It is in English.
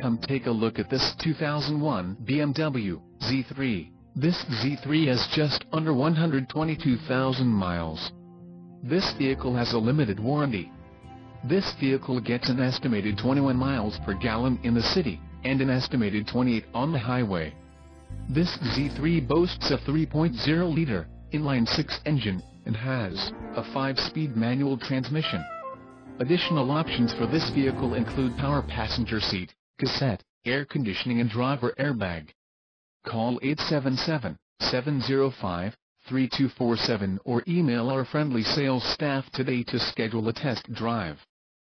Come take a look at this 2001 BMW Z3. This Z3 has just under 122,000 miles. This vehicle has a limited warranty. This vehicle gets an estimated 21 miles per gallon in the city, and an estimated 28 on the highway. This Z3 boasts a 3.0-liter, inline-six engine, and has a 5-speed manual transmission. Additional options for this vehicle include power passenger seat, cassette, air conditioning and driver airbag. Call 877-705-3247 or email our friendly sales staff today to schedule a test drive.